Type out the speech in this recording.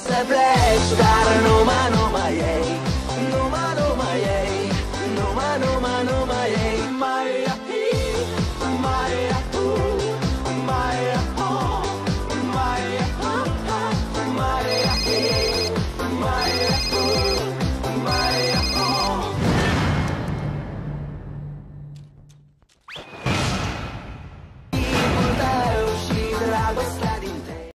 is the place that no man, no my, yeah. No man, no my, yeah. No man, no man, no my, yeah.